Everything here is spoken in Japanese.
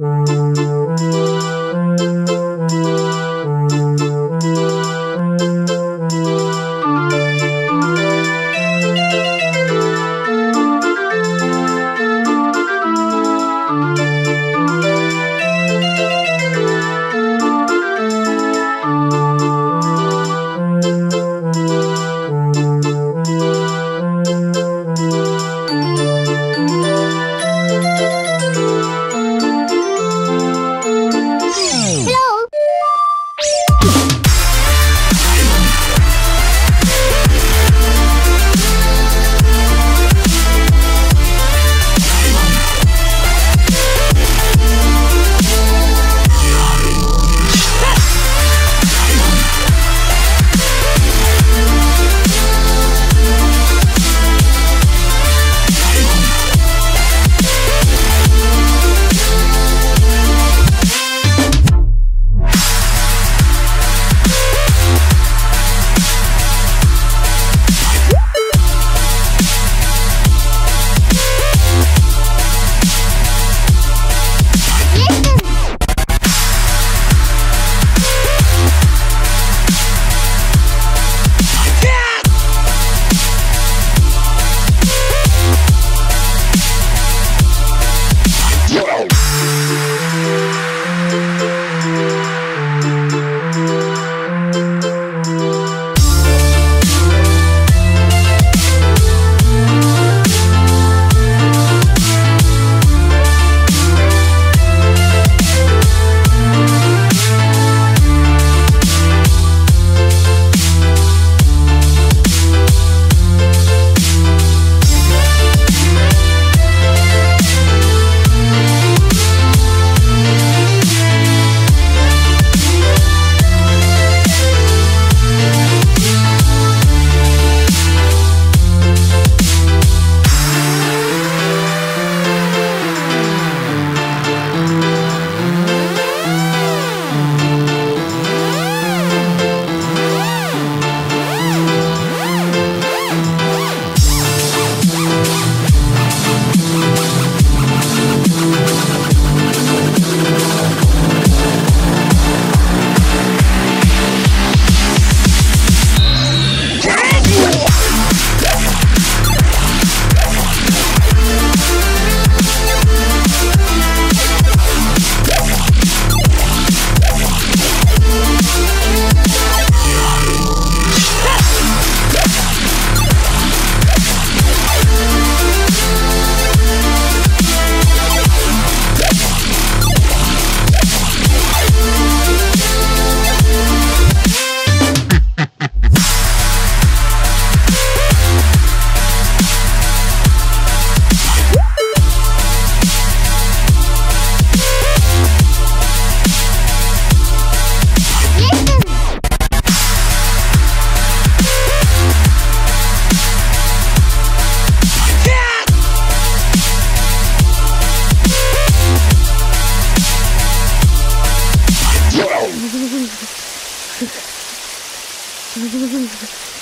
Música フフフ。